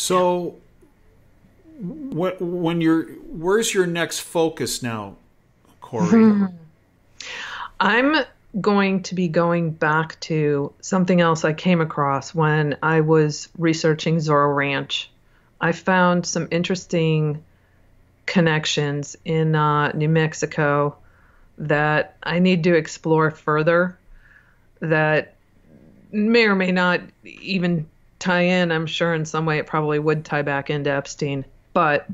So, what when you're where's your next focus now, Corey? I'm going to be going back to something else I came across when I was researching Zorro Ranch. I found some interesting connections in uh, New Mexico that I need to explore further that may or may not even tie in. I'm sure in some way it probably would tie back into Epstein, but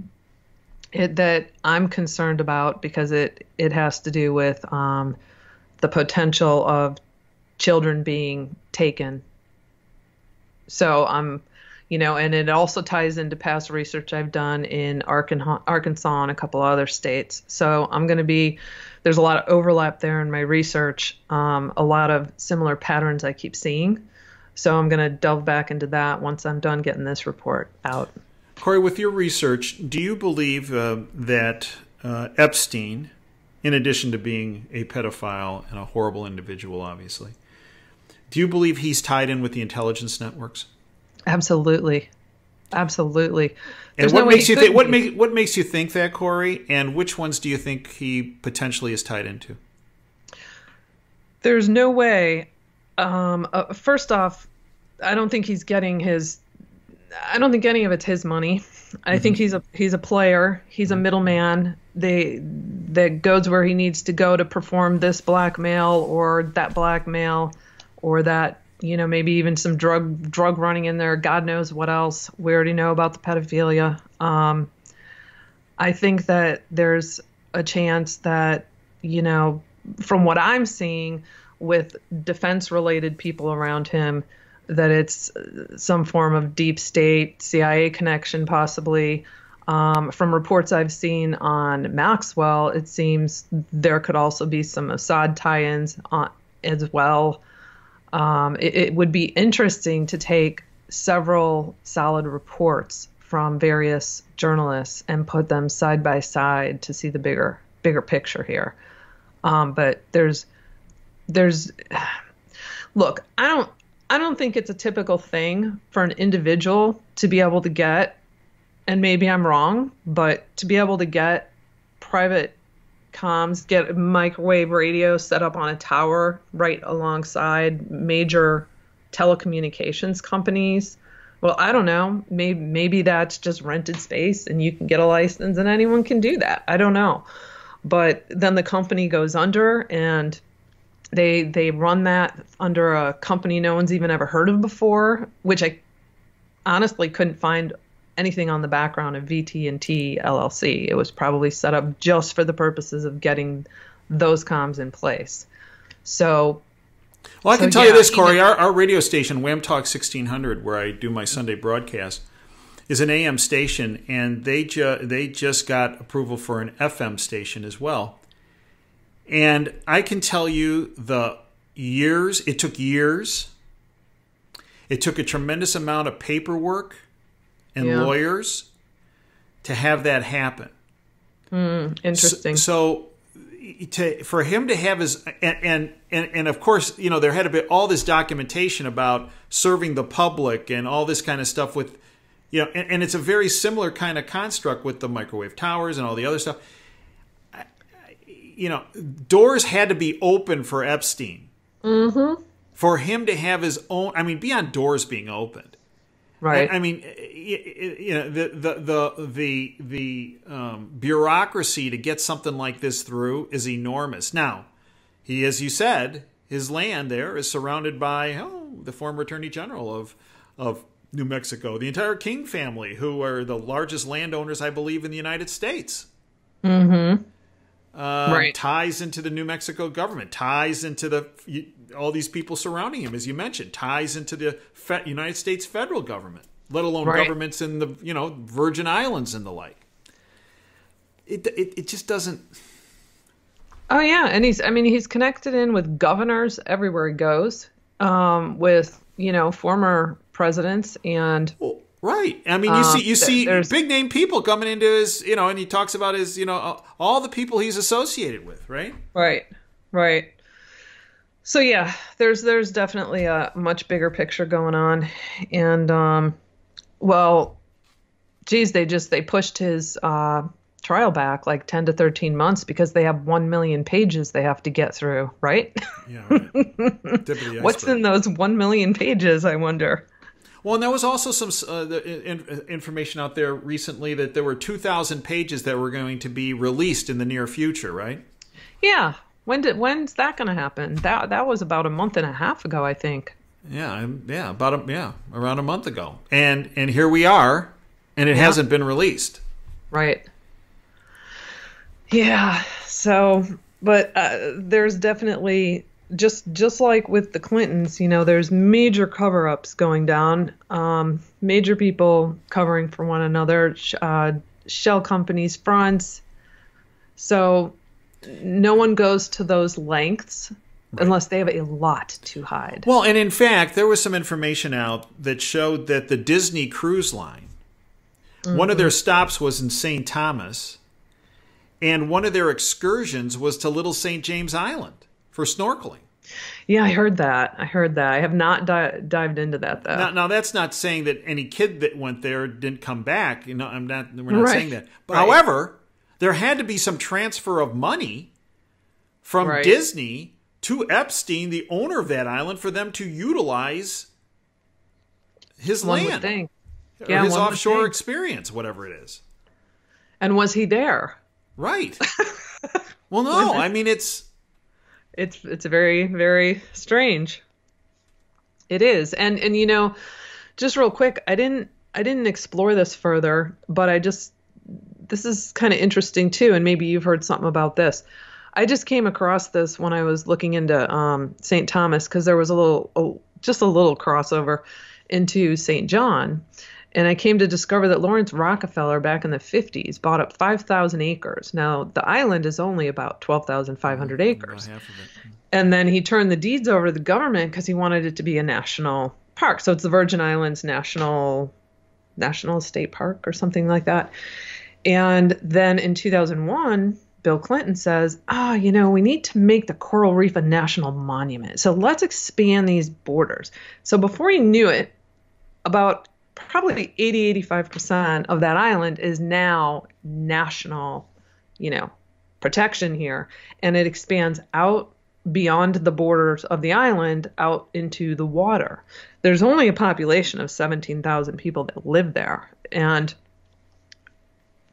it, that I'm concerned about because it it has to do with um, the potential of children being taken. So I'm, you know, and it also ties into past research I've done in Arkansas and a couple other states. So I'm going to be there's a lot of overlap there in my research, um, a lot of similar patterns I keep seeing. So I'm going to delve back into that once I'm done getting this report out. Corey, with your research, do you believe uh, that uh, Epstein, in addition to being a pedophile and a horrible individual, obviously, do you believe he's tied in with the intelligence networks? Absolutely. Absolutely. There's and what no makes you think? What makes what makes you think that, Corey? And which ones do you think he potentially is tied into? There's no way. Um, uh, first off, I don't think he's getting his. I don't think any of it's his money. I mm-hmm. think he's a he's a player. He's a mm-hmm. middleman. They that goes where he needs to go to perform this blackmail or that blackmail or that you know, maybe even some drug drug running in there. God knows what else. We already know about the pedophilia. Um, I think that there's a chance that you know, from what I'm seeing with defense related people around him, that it's some form of deep state CIA connection, possibly. Um, from reports I've seen on Maxwell, it seems there could also be some Mossad tie-ins as well um, it, it would be interesting to take several solid reports from various journalists and put them side by side to see the bigger bigger picture here. Um, but there's there's look, I don't I don't think it's a typical thing for an individual to be able to get, and maybe I'm wrong, but to be able to get private comms, get a microwave radio set up on a tower right alongside major telecommunications companies. Well, I don't know. Maybe maybe that's just rented space and you can get a license and anyone can do that. I don't know. But then the company goes under and they they run that under a company no one's even ever heard of before, which I honestly couldn't find anything on the background of VT&T LLC. It was probably set up just for the purposes of getting those comms in place. So well, I can tell yeah, you this, Corey. Our, our radio station, WAAM Talk 1600, where I do my Sunday broadcast, is an AM station, and they ju- they just got approval for an FM station as well. And I can tell you the years it took years. It took a tremendous amount of paperwork and yeah. lawyers to have that happen. Mm, interesting. So, so, to for him to have his and, and and and of course you know there had been all this documentation about serving the public and all this kind of stuff with you know and, and it's a very similar kind of construct with the microwave towers and all the other stuff you know doors had to be open for epstein mm-hmm. for him to have his own i mean beyond doors being opened Right. I, I mean, you know, the the the the the um, bureaucracy to get something like this through is enormous. Now, he, as you said, his land there is surrounded by oh, the former Attorney General of of New Mexico, the entire King family, who are the largest landowners, I believe, in the United States. Mm-hmm. Uh, right. Ties into the New Mexico government, ties into the all these people surrounding him, as you mentioned, ties into the United States federal government, let alone right. governments in the you know Virgin Islands and the like. It it, it just doesn't. Oh yeah, and he's I mean he's connected in with governors everywhere he goes, um, with you know former presidents and. Well, Right. I mean, you see, you see big name people coming into his, you know, and he talks about his, you know, all the people he's associated with, right? Right. Right so yeah, there's there's definitely a much bigger picture going on, and um, well, geez, they just they pushed his uh, trial back like 10 to 13 months because they have 1 million pages they have to get through, right? Yeah, right. What's in those 1 million pages, I wonder? Well, and there was also some uh, in, information out there recently that there were 2,000 pages that were going to be released in the near future, right? Yeah. When did when's that going to happen? That that was about a month and a half ago, I think. Yeah, yeah, about a, yeah, around a month ago. And and here we are, and it yeah. hasn't been released. Right. Yeah. So, but uh, there's definitely just just like with the Clintons, you know, there's major cover-ups going down. Um, major people covering for one another, uh, shell companies, fronts. So no one goes to those lengths Right. unless they have a lot to hide. Well, and in fact, there was some information out that showed that the Disney Cruise Line, mm-hmm. one of their mm-hmm. stops was in St. Thomas, and one of their excursions was to Little St. James Island for snorkeling. Yeah, I heard that. I heard that. I have not di- dived into that though. Now, now, that's not saying that any kid that went there didn't come back. You know, I'm not. We're not right. saying that. But right. however, there had to be some transfer of money from right. Disney to Epstein, the owner of that island, for them to utilize his one land, yeah, his offshore experience, whatever it is. And was he there? Right. well, no. I mean, it's it's it's very very strange. It is, and and you know, just real quick, I didn't I didn't explore this further, but I just this is kind of interesting too, and maybe you've heard something about this. I just came across this when I was looking into um, St. Thomas because there was a little, oh, just a little crossover into St. John. And I came to discover that Laurance Rockefeller back in the 50s bought up 5,000 acres. Now, the island is only about 12,500 acres. And then he turned the deeds over to the government because he wanted it to be a national park. So it's the Virgin Islands National National State Park or something like that. And then in 2001, Bill Clinton says, ah, oh, you know, we need to make the coral reef a national monument. So let's expand these borders. So before he knew it, about probably 80, 85% of that island is now national, you know, protection here. And it expands out beyond the borders of the island out into the water. There's only a population of 17,000 people that live there. And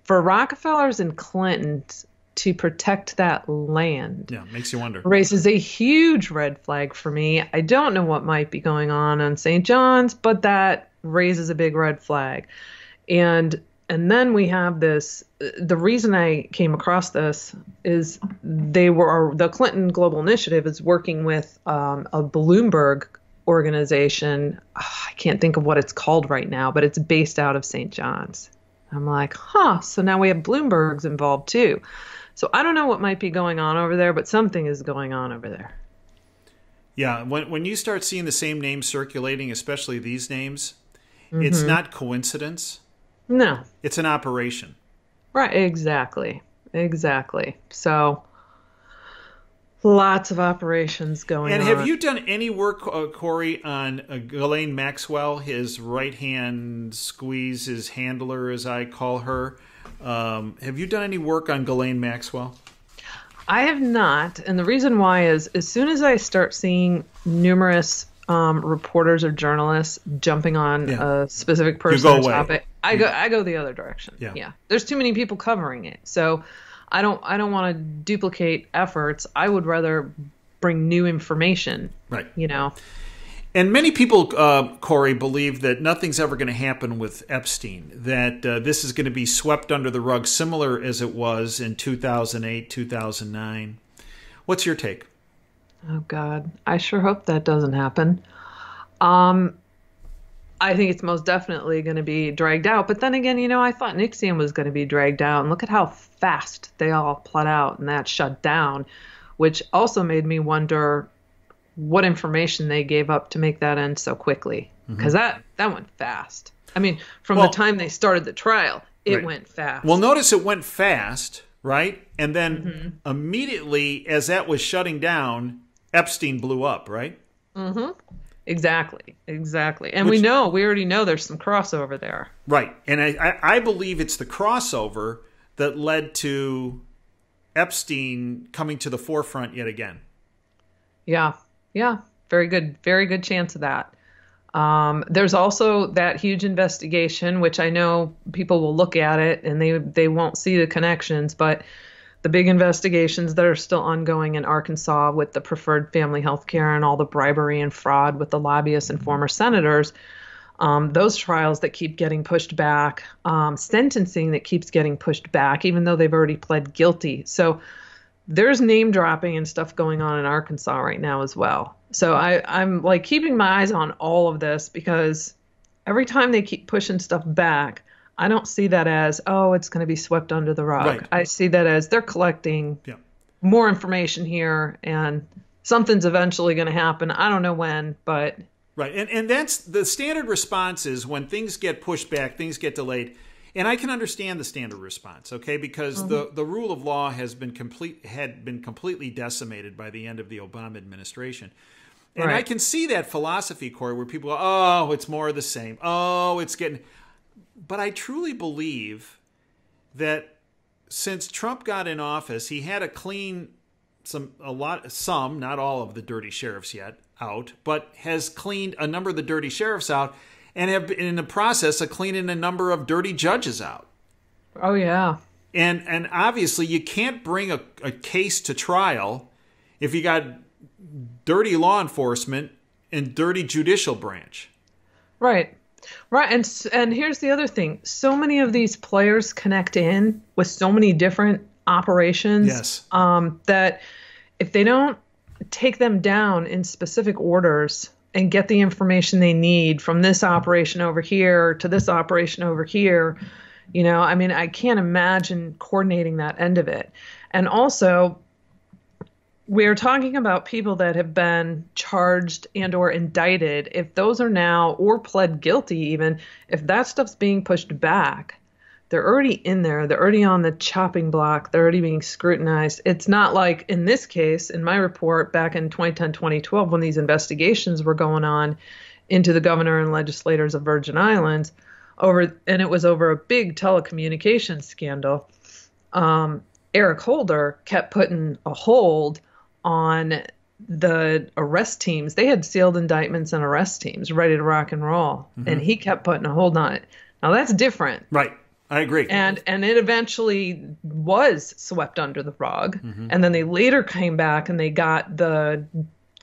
for Rockefellers and Clintons to protect that land. Yeah, makes you wonder. Raises a huge red flag for me. I don't know what might be going on on St. John's, but that raises a big red flag. And and then we have this the reason I came across this is they were the Clinton Global Initiative is working with um, a Bloomberg organization. Oh, I can't think of what it's called right now, but it's based out of St. John's. I'm like, huh, so now we have Bloomberg's involved too. So I don't know what might be going on over there, but something is going on over there. Yeah, when when you start seeing the same names circulating, especially these names, mm-hmm. it's not coincidence. No. It's an operation. Right, exactly. Exactly. So lots of operations going and on. And have you done any work, uh, Corey, on uh, Ghislaine Maxwell, his right hand squeeze, his handler, as I call her? Um, have you done any work on Ghislaine Maxwell? I have not, and the reason why is as soon as I start seeing numerous um, reporters or journalists jumping on yeah. a specific person or topic, I go I go the other direction. Yeah. yeah, there's too many people covering it, so I don't I don't want to duplicate efforts. I would rather bring new information. Right. You know. And many people, uh, Corey, believe that nothing's ever going to happen with Epstein, that uh, this is going to be swept under the rug, similar as it was in 2008, 2009. What's your take? Oh, God. I sure hope that doesn't happen. Um, I think it's most definitely going to be dragged out. But then again, you know, I thought NXIVM was going to be dragged out. And look at how fast they all plot out and that shut down, which also made me wonder what information they gave up to make that end so quickly because mm-hmm. that that went fast. I mean, from well, the time they started the trial, it right. went fast. Well, notice it went fast, right? And then mm-hmm. immediately as that was shutting down, Epstein blew up, right? Mm-hmm. Exactly, exactly. And Which, we know, we already know there's some crossover there. Right. And I, I, I believe it's the crossover that led to Epstein coming to the forefront yet again. Yeah, yeah. Very good, very good chance of that. Um, there's also that huge investigation, which I know people will look at it and they they won't see the connections, but the big investigations that are still ongoing in Arkansas with the preferred family health care and all the bribery and fraud with the lobbyists and former senators, um, those trials that keep getting pushed back, um, sentencing that keeps getting pushed back, even though they've already pled guilty. So there's name dropping and stuff going on in Arkansas right now as well. So I, I'm like keeping my eyes on all of this because every time they keep pushing stuff back, I don't see that as, oh, it's going to be swept under the rug. Right. I see that as they're collecting yeah. more information here and something's eventually going to happen. I don't know when, but. Right. And, and that's the standard response is when things get pushed back, things get delayed. And I can understand the standard response, okay, because mm-hmm. the, the rule of law has been complete had been completely decimated by the end of the Obama administration. And right. I can see that philosophy, Corey, where people go, "Oh, it's more of the same. Oh, it's getting." But I truly believe that since Trump got in office, he had to clean some a lot some, not all of the dirty sheriffs yet out, but has cleaned a number of the dirty sheriffs out and have been in the process of cleaning a number of dirty judges out. Oh yeah. And and obviously you can't bring a, a case to trial if you got dirty law enforcement and dirty judicial branch. Right. Right, and and here's the other thing: so many of these players connect in with so many different operations. Yes. Um, that if they don't take them down in specific orders and get the information they need from this operation over here to this operation over here, you know, I mean, I can't imagine coordinating that end of it. And also, we're talking about people that have been charged and or indicted. If those are now or pled guilty even if that stuff's being pushed back they're already in there. They're already on the chopping block. They're already being scrutinized. It's not like in this case in my report back in 2010 2012 when these investigations were going on into the governor and legislators of virgin islands over and it was over a big telecommunications scandal um, eric holder kept putting a hold on the arrest teams. They had sealed indictments and arrest teams ready to rock and roll, mm-hmm. and he kept putting a hold on it. Now that's different. Right. I agree. And and it eventually was swept under the rug. Mm-hmm. And then they later came back and they got the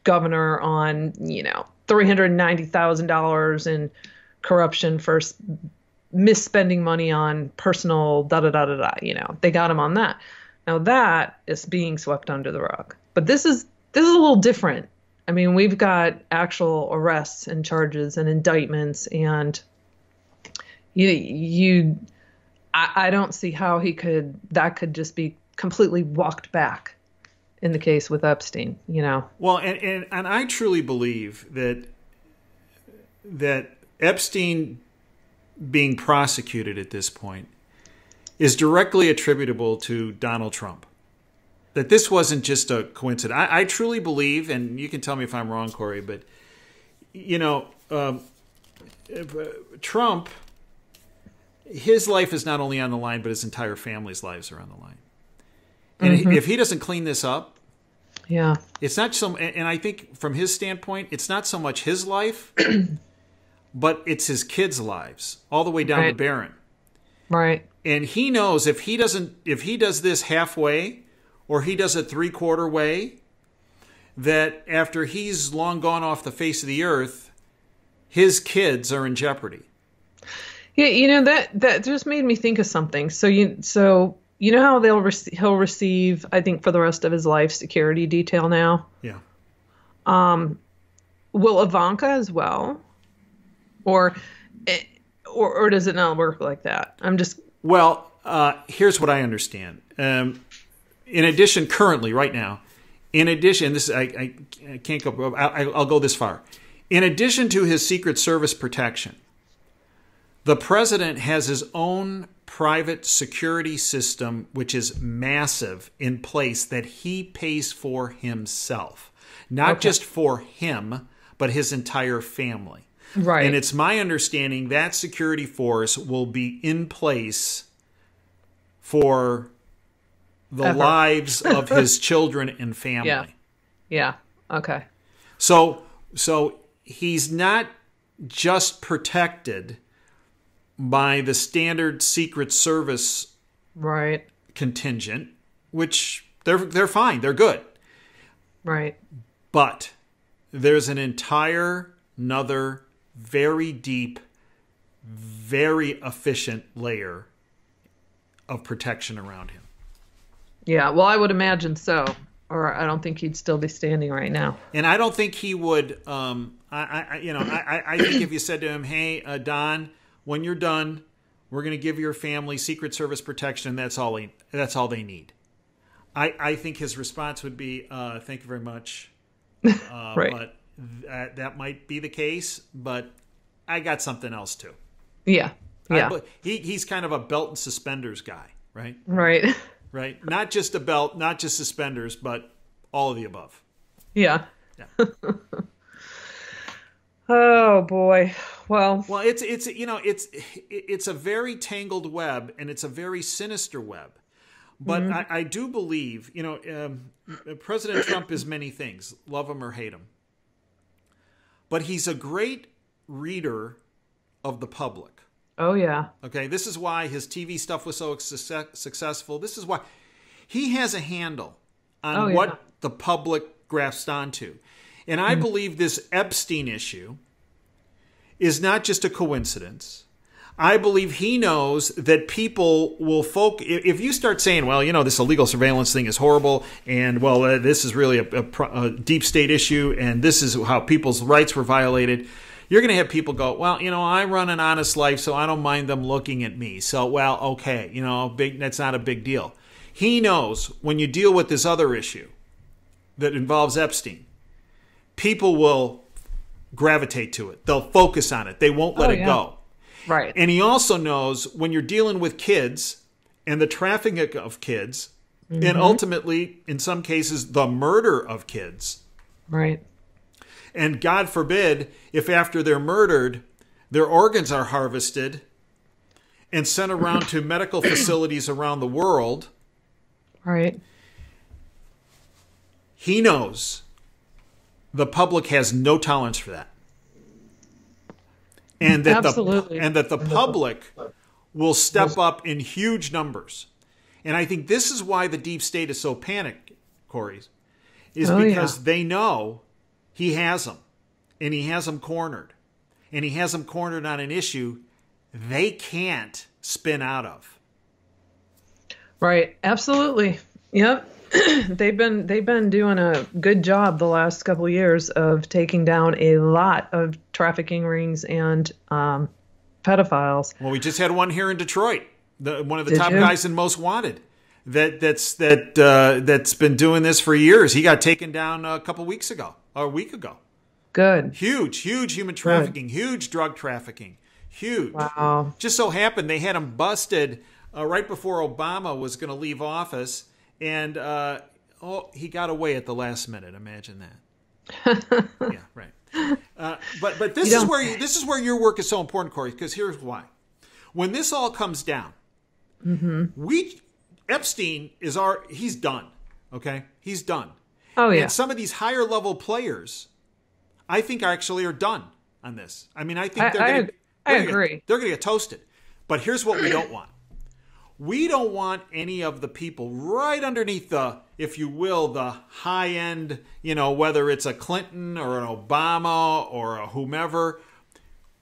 governor on, you know, $390,000 in corruption for misspending money on personal da da da da da, you know. They got him on that. Now that is being swept under the rug. But this is this is a little different. I mean, we've got actual arrests and charges and indictments, and you you I, I don't see how he could that could just be completely walked back in the case with Epstein. You know. Well, and and, and I truly believe that that Epstein being prosecuted at this point is directly attributable to Donald Trump that this wasn't just a coincidence. I, I, truly believe, and you can tell me if I'm wrong, Corey, but you know, um, uh, Trump, his life is not only on the line, but his entire family's lives are on the line. And mm-hmm. if he doesn't clean this up, yeah, it's not so. And I think from his standpoint, it's not so much his life, but it's his kids' lives, all the way down right. to Barron. Right. And he knows if he doesn't, if he does this halfway, or he does it three quarter way, that after he's long gone off the face of the earth, his kids are in jeopardy. Yeah, you know that that just made me think of something. So you so you know how they'll rec- he'll receive I think for the rest of his life security detail now. Yeah. Um, will Ivanka as well, or eh, or or does it not work like that? I'm just well. Uh, here's what I understand. Um, in addition, currently, right now, in addition, this I, I, I can't go. I, I'll go this far. In addition to his Secret Service protection, the president has his own private security system, which is massive, in place that he pays for himself. Not okay. just for him, but his entire family. Right. And it's my understanding that security force will be in place for the Ever. lives of his children and family. Yeah. Yeah. Okay. So so he's not just protected by the standard secret service Right. contingent, which they're they're fine, they're good. Right. But there's an entire another very deep, very efficient layer of protection around him. Yeah. Well, I would imagine so, or I don't think he'd still be standing right now. And I don't think he would. Um, I, I, you know, I, I think if you said to him, "Hey, uh, Don, when you're done, we're going to give your family Secret Service protection. That's all. They, that's all they need." I, I think his response would be, uh, "Thank you very much." Uh, Right. But that, that might be the case. But I got something else too. Yeah. Yeah. but he, he's kind of a belt and suspenders guy, right? right. Right. Not just a belt, not just suspenders, but all of the above. Yeah. Yeah. Oh boy. Well. Well, it's it's you know it's it's a very tangled web and it's a very sinister web. But I, I do believe you know um, President Trump is many things, love him or hate him. But he's a great reader of the public. Oh yeah. Okay, this is why his TV stuff was so success, successful. This is why he has a handle on Oh, yeah. what the public grasps onto. And I believe this Epstein issue is not just a coincidence. I believe he knows that people will folk. If if you start saying, "Well, you know, this illegal surveillance thing is horrible," and well, uh, this is really a, a, a deep state issue, and this is how people's rights were violated, you're going to have people go, "Well, you know, I run an honest life, so I don't mind them looking at me." So, well, okay, you know, big. That's not a big deal. He knows when you deal with this other issue that involves Epstein, people will gravitate to it. They'll focus on it. They won't let Oh, it yeah. go. Right. And he also knows when you're dealing with kids and the trafficking of kids, Mm-hmm. and ultimately, in some cases, the murder of kids. right. And God forbid if after they're murdered, their organs are harvested and sent around to medical facilities around the world. Right. He knows the public has no tolerance for that. And that Absolutely. the and that the public will step up in huge numbers. And I think this is why the deep state is so panicked, Corey, is Oh, yeah. because they know he has them and he has them cornered. And he has them cornered on an issue they can't spin out of. Right. Absolutely. Yep. they've been they've been doing a good job the last couple of years of taking down a lot of trafficking rings and um, pedophiles. Well, we just had one here in Detroit. The, one of the Did top you? guys in Most Wanted. That that's that uh, that's been doing this for years. He got taken down a couple weeks ago, or a week ago. Good. Huge, huge human trafficking, huge drug trafficking, huge. Wow. Just so happened they had him busted uh, right before Obama was going to leave office, and uh, oh, he got away at the last minute. Imagine that. yeah, right. Uh, but but this is where you, this is where your work is so important, Corey. Because here's why: when this all comes down, we Epstein is our he's done. Okay, he's done. Oh yeah. And some of these higher level players, I think actually are done on this. I mean, I think I- they're I gonna, I they're gonna agree—they're going to get toasted. But here's what we don't want. We don't want any of the people right underneath the, if you will, the high end, you know, whether it's a Clinton or an Obama or a whomever.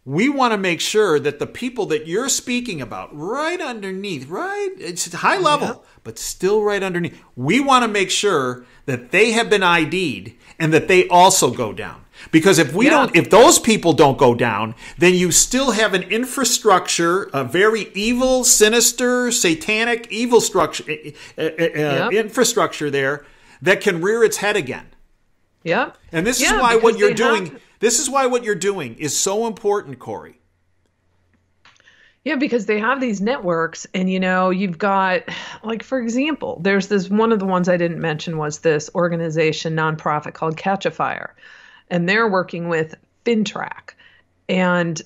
We want to make sure that the people that you're speaking about, right underneath, right, it's high level, but still right underneath, we want to make sure that they have been ID'd and that they also go down. Because if we Yeah. don't, if those people don't go down, then you still have an infrastructure, a very evil, sinister, satanic, evil structure, uh, uh, Yep. infrastructure there that can rear its head again. Yep. And this Yeah, is why what you're doing. This is why what you're doing is so important, Corey. Yeah, because they have these networks, and you know, you've got, like, for example, there's this one of the ones I didn't mention was this organization, nonprofit called Catch a Fire. and they're working with FinTrack, and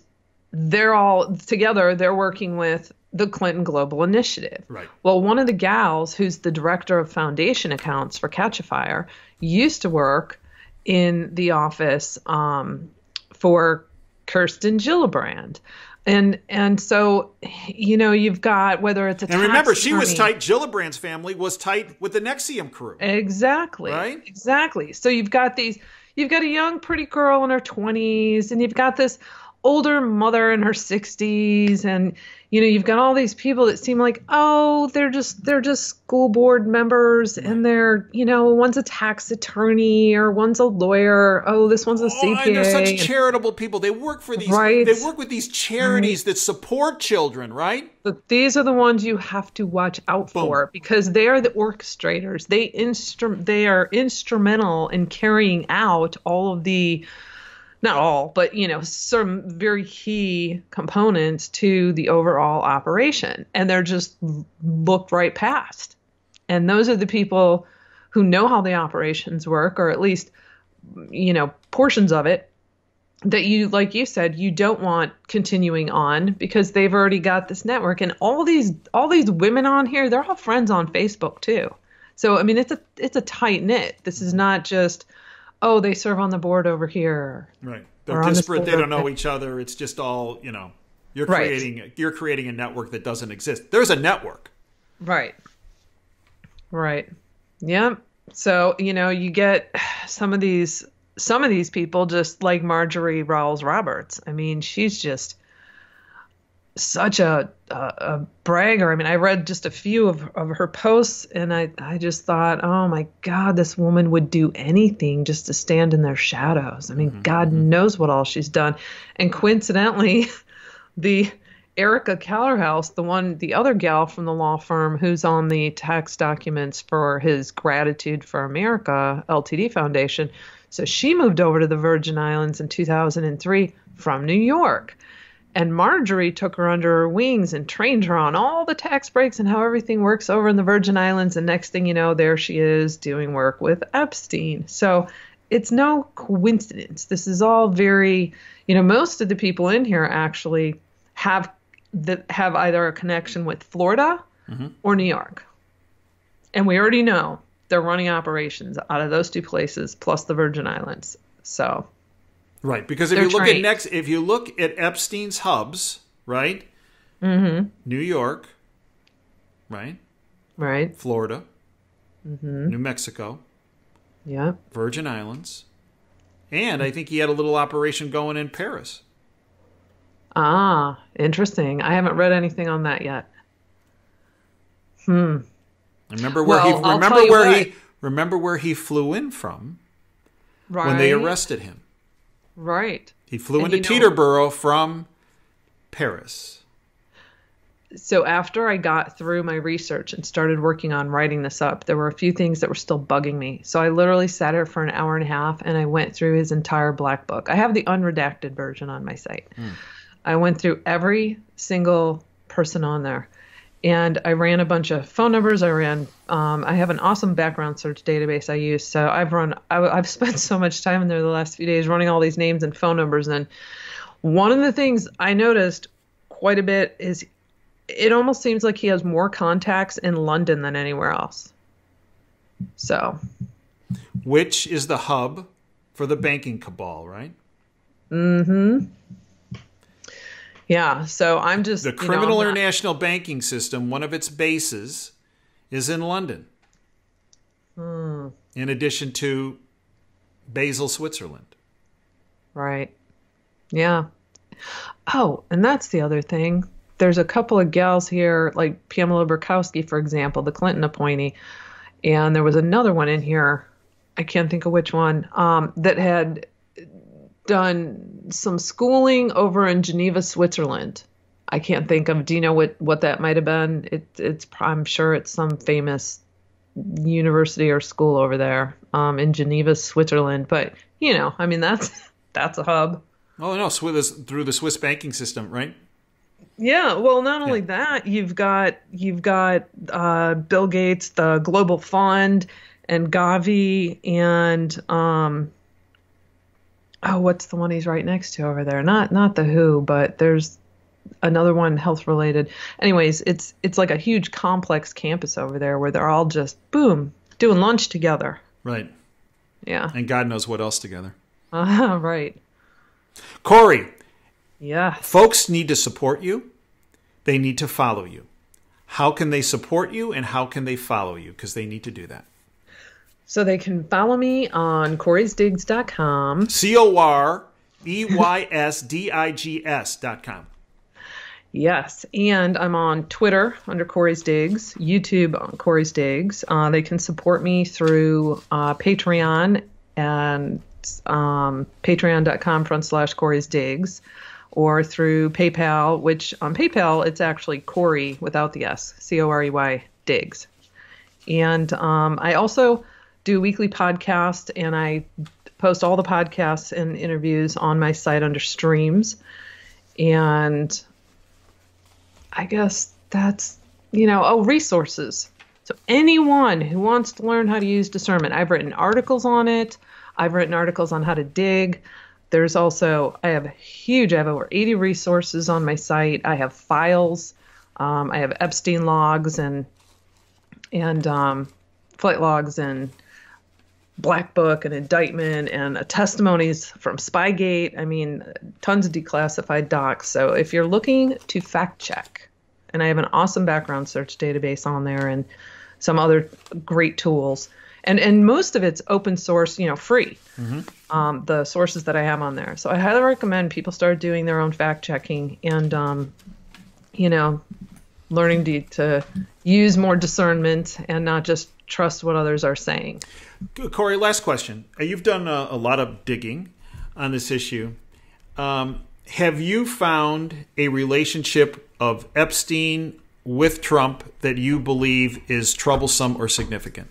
they're all together. They're working with the Clinton Global Initiative. Right. Well, one of the gals who's the director of foundation accounts for Catch a Fire used to work in the office um, for Kirsten Gillibrand. And and so you know you've got whether it's a and remember she was tight. Gillibrand's family was tight with the NXIVM crew. Exactly. Right? Exactly. So you've got these you've got a young pretty girl in her 20s and you've got this older mother in her 60s and you know you've got all these people that seem like oh they're just they're just school board members and they're you know one's a tax attorney or one's a lawyer oh this one's a Oh, CPA and they're such charitable people. They work for these. Right. They work with these charities that support children, right? But these are the ones you have to watch out Boom. for because they are the orchestrators. They instru- they are instrumental in carrying out all of the not all, but you know, some very key components to the overall operation. And they're just looked right past. And those are the people who know how the operations work, or at least, you know, portions of it that you like you said you don't want continuing on because they've already got this network and all these all these women on here they're all friends on Facebook too. So I mean it's a it's a tight knit. This is not just oh they serve on the board over here. Right. They're disparate. They don't know each other. It's just all you know. You're Right. creating. You're creating a network that doesn't exist. There's a network. Right. Right. Yep. So, you know, you get some of these some of these people just like Marjorie Rawls Roberts. I mean, she's just such a, a a bragger. I mean, I read just a few of, of her posts and I, I just thought, oh my God, this woman would do anything just to stand in their shadows. I mean, mm-hmm, God mm-hmm. knows what all she's done. And coincidentally, the Erika Kellerhals, the one, the other gal from the law firm who's on the tax documents for his Gratitude for America LTD Foundation. So she moved over to the Virgin Islands in 2003 from New York. And Marjorie took her under her wings and trained her on all the tax breaks and how everything works over in the Virgin Islands. And next thing you know, there she is doing work with Epstein. So it's no coincidence. This is all very, you know, most of the people in here actually have that have either a connection with Florida mm-hmm. or New York. And we already know they're running operations out of those two places plus the Virgin Islands. So Right. Because if They're you look trained. at next, if you look at Epstein's hubs, right? Mm-hmm. New York, right? right, Florida, New Mexico, yeah. Virgin Islands, and I think he had a little operation going in Paris. Ah, interesting. I haven't read anything on that yet. Hmm. Remember where Well, he remember where what. he remember where he flew in from Right. when they arrested him. Right. He flew And into you know- Teterboro from Paris. so after I got through my research and started working on writing this up, there were a few things that were still bugging me. So I literally sat here for an hour and a half and I went through his entire black book. I have the unredacted version on my site. Hmm. I went through every single person on there. And I ran a bunch of phone numbers. I ran. Um, I have an awesome background search database I use. So I've run. I, I've spent so much time in there the last few days running all these names and phone numbers. And one of the things I noticed quite a bit is it almost seems like he has more contacts in London than anywhere else. So, which is the hub for the banking cabal, right? Yeah. So I'm just The you know, criminal I'm international banking system, one of its bases, is in London. Hmm. In addition to Basel, Switzerland. Right. Yeah. Oh, and that's the other thing. There's a couple of gals here, like Pamela Burkowski, for example, the Clinton appointee, and there was another one in here. I can't think of which one um, that had done some schooling over in Geneva, Switzerland. I can't think of. Do you know what what that might have been? It, it's I'm sure it's some famous university or school over there um, in Geneva, Switzerland. But you know, I mean that's that's a hub. Oh no, through the Swiss banking system, right? Yeah, well, not only that, you've got you've got uh, Bill Gates, the Global Fund, and Gavi, and um, oh, what's the one he's right next to over there? Not not the Who, but there's another one health related. Anyways, it's it's like a huge complex campus over there where they're all just boom doing lunch together. Right. Yeah. And God knows what else together. Uh, right. Corey. Yeah. Folks need to support you. They need to follow you. How can they support you and how can they follow you? Because they need to do that. So they can follow me on coreysdigs.com. C O R E Y S D I G S.com. Yes, and I'm on Twitter under Corey's Digs, YouTube on Corey's Digs. Uh, they can support me through uh, Patreon and um, patreon.com front slash Corey's Digs, or through PayPal, which on PayPal it's actually Corey without the S, C O R E Y Digs. And um, I also do weekly podcast, and I post all the podcasts and interviews on my site under streams. And I guess that's, you know, oh, resources. So anyone who wants to learn how to use discernment, I've written articles on it. I've written articles on how to dig. There's also, I have a huge, I have over 80 resources on my site. I have files. Um, I have Epstein logs and, and um, flight logs and black book and indictment and testimonies from Spygate. I mean, tons of declassified docs. So if you're looking to fact check, and I have an awesome background search database on there and some other great tools. And, and most of it's open source, you know, free. Mm-hmm. Um, the sources that I have on there. So I highly recommend people start doing their own fact checking and, um, you know, learning to, to use more discernment and not just trust what others are saying. Corey, last question. Uh, you've done a, a lot of digging on this issue. Um, have you found a relationship of Epstein with Trump that you believe is troublesome or significant?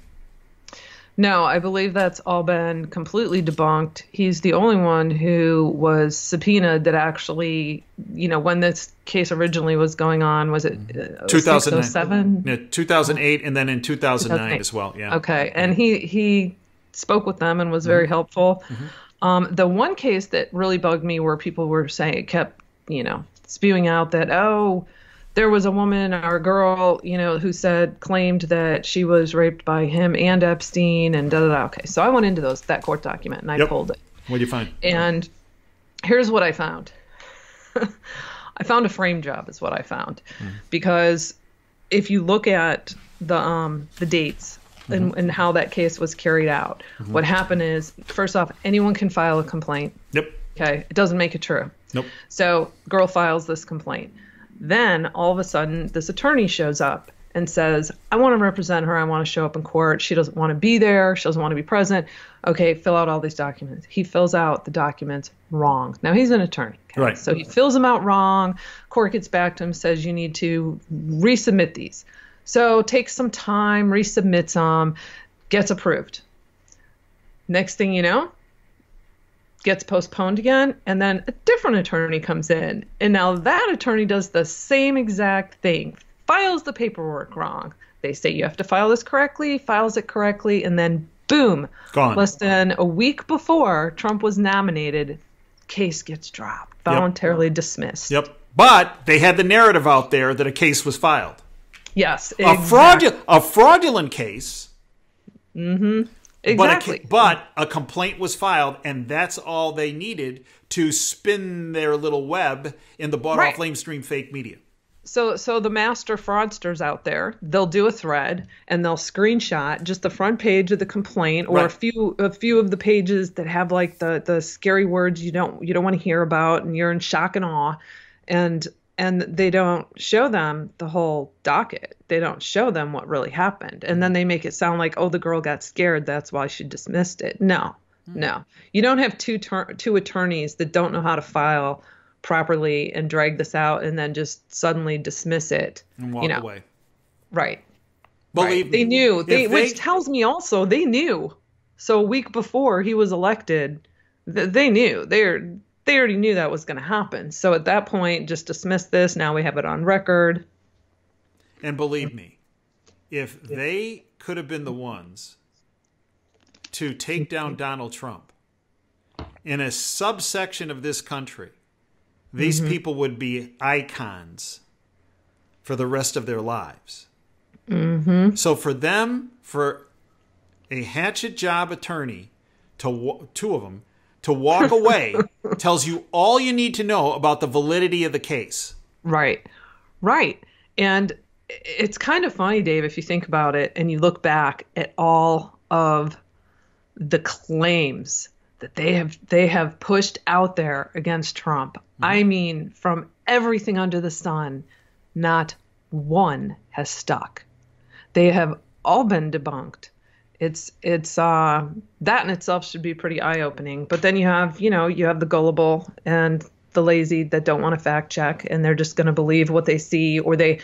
No, I believe that's all been completely debunked. He's the only one who was subpoenaed that actually, you know, when this case originally was going on, was it uh, 2007? Yeah, 2008 and then in 2009 2008. as well. Yeah. Okay. And he he spoke with them and was very mm-hmm. helpful. Mm-hmm. Um, the one case that really bugged me where people were saying it kept, you know, spewing out that, oh, there was a woman or a girl, you know, who said claimed that she was raped by him and Epstein and da da da. Okay, so I went into those that court document and I yep. pulled it. What did you find? And here's what I found. I found a frame job is what I found, mm. because if you look at the um the dates mm-hmm. and, and how that case was carried out, mm-hmm. what happened is first off anyone can file a complaint. Yep. Okay, it doesn't make it true. Nope. So girl files this complaint then all of a sudden, this attorney shows up and says, I want to represent her. I want to show up in court. She doesn't want to be there. She doesn't want to be present. Okay, fill out all these documents. He fills out the documents wrong. Now he's an attorney. Okay? Right. So he fills them out wrong. Court gets back to him, says, You need to resubmit these. So takes some time, resubmits them, gets approved. Next thing you know, gets postponed again, and then a different attorney comes in. And now that attorney does the same exact thing, files the paperwork wrong. They say you have to file this correctly, files it correctly, and then boom, gone. Less than a week before Trump was nominated, case gets dropped, voluntarily yep. dismissed. Yep. But they had the narrative out there that a case was filed. Yes. Exactly. A, fraudulent, a fraudulent case. Mm-hmm. Exactly. But a, but a, complaint was filed, and that's all they needed to spin their little web in the bought right. off lamestream fake media. So, so the master fraudsters out there, they'll do a thread and they'll screenshot just the front page of the complaint or right. a few a few of the pages that have like the the scary words you don't you don't want to hear about and you're in shock and awe, and and they don't show them the whole docket. They don't show them what really happened. And then they make it sound like, oh, the girl got scared. That's why she dismissed it. No, mm-hmm. no. You don't have two ter- two attorneys that don't know how to file properly and drag this out and then just suddenly dismiss it and walk you know. away. Right. Believe right. They knew. They, they, which tells me also they knew. So a week before he was elected, th- they knew. They're they already knew that was going to happen. So at that point, just dismiss this. Now we have it on record. And believe me, if they could have been the ones to take down Donald Trump, in a subsection of this country, these mm-hmm. people would be icons for the rest of their lives. Mm-hmm. So for them, for a hatchet job attorney to two of them to walk away tells you all you need to know about the validity of the case. Right. Right. And it's kind of funny, Dave, if you think about it and you look back at all of the claims that they have they have pushed out there against Trump. Mm-hmm. I mean, from everything under the sun, not one has stuck. They have all been debunked. It's it's uh, that in itself should be pretty eye opening. But then you have you know you have the gullible and the lazy that don't want to fact check and they're just going to believe what they see or they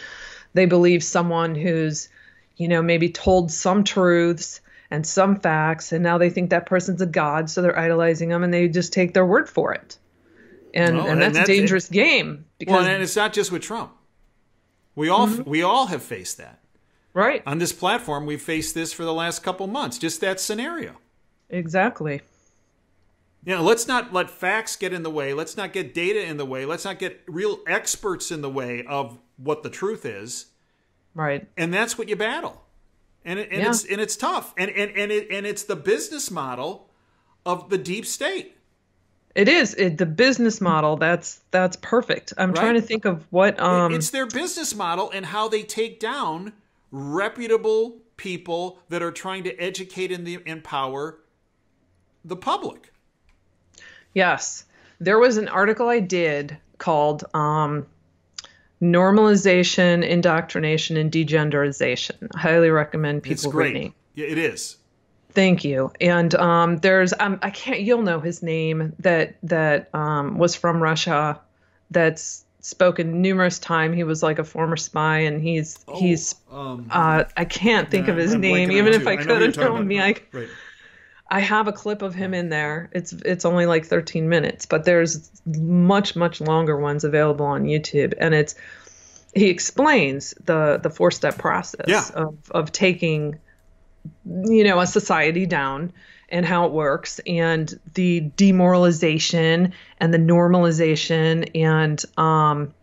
they believe someone who's you know maybe told some truths and some facts and now they think that person's a god so they're idolizing them and they just take their word for it and well, and, that's, and that's, a dangerous it. game because well, and it's not just with Trump we all mm-hmm. we all have faced that right on this platform we've faced this for the last couple months just that scenario exactly you know, let's not let facts get in the way. Let's not get data in the way. Let's not get real experts in the way of what the truth is. Right. And that's what you battle. And, it, and yeah. it's and it's tough. And and and it, and it's the business model of the deep state. It is it, the business model. That's that's perfect. I'm right? trying to think of what um it's their business model and how they take down reputable people that are trying to educate and the empower the public. Yes. There was an article I did called um, Normalization, Indoctrination, and Degenderization. I highly recommend people it's great. reading. Yeah, it is. Thank you. And um, there's um, I can't you'll know his name that that um, was from Russia that's spoken numerous times. He was like a former spy, and he's oh, he's um, uh, I can't think yeah, of his I'm name. Even if I could have known me, I right. I have a clip of him in there. It's it's only like 13 minutes, but there's much much longer ones available on YouTube, and it's he explains the the four step process yeah. of of taking you know a society down and how it works and the demoralization and the normalization and um,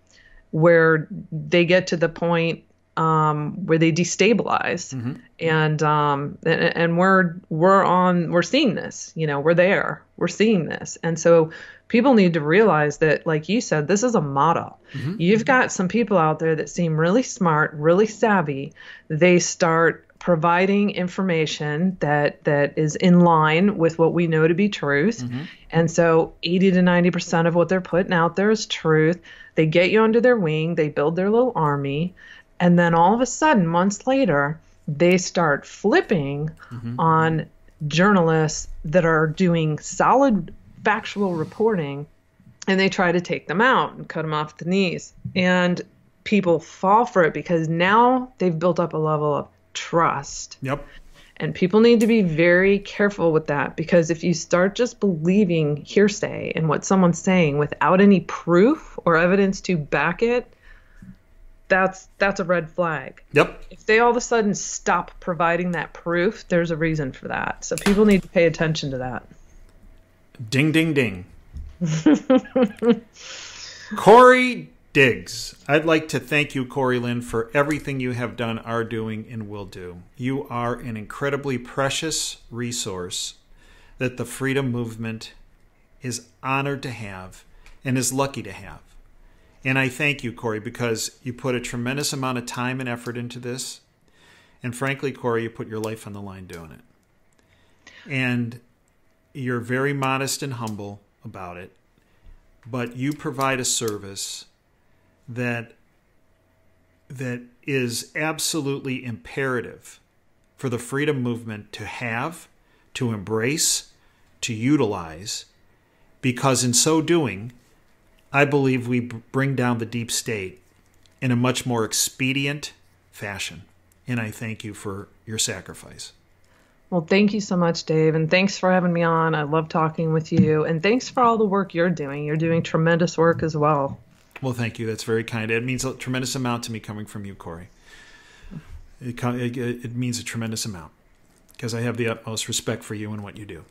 where they get to the point um, where they destabilize, mm-hmm. and um, and, and we're we're on we're seeing this. You know, we're there. We're seeing this, and so people need to realize that, like you said, this is a model. Mm-hmm. You've got some people out there that seem really smart, really savvy. They start providing information that that is in line with what we know to be truth. Mm-hmm. And so 80 to 90% of what they're putting out there is truth. They get you under their wing, they build their little army, and then all of a sudden, months later, they start flipping mm-hmm. on journalists that are doing solid factual reporting and they try to take them out and cut them off the knees. And people fall for it because now they've built up a level of trust. Yep. And people need to be very careful with that because if you start just believing hearsay and what someone's saying without any proof or evidence to back it, that's that's a red flag. Yep. If they all of a sudden stop providing that proof, there's a reason for that. So people need to pay attention to that. Ding ding ding. Corey Diggs. I'd like to thank you, Corey Lynn, for everything you have done, are doing, and will do. You are an incredibly precious resource that the freedom movement is honored to have and is lucky to have. And I thank you, Corey, because you put a tremendous amount of time and effort into this. And frankly, Corey, you put your life on the line doing it. And you're very modest and humble about it, but you provide a service that that is absolutely imperative for the freedom movement to have, to embrace, to utilize, because in so doing, I believe we bring down the deep state in a much more expedient fashion. And I thank you for your sacrifice. Well, thank you so much, Dave. And thanks for having me on. I love talking with you. And thanks for all the work you're doing. You're doing tremendous work as well. Well, thank you. That's very kind. It means a tremendous amount to me coming from you, Corey. It, it, it means a tremendous amount because I have the utmost respect for you and what you do.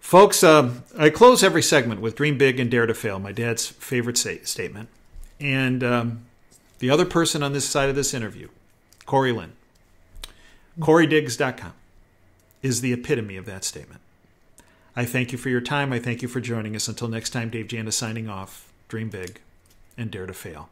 Folks, uh, I close every segment with Dream Big and Dare to Fail, my dad's favorite say- statement. And um, the other person on this side of this interview, Corey Lynn, CoreysDigs.com, is the epitome of that statement. I thank you for your time. I thank you for joining us. Until next time, Dave Janda signing off. Dream big and dare to fail.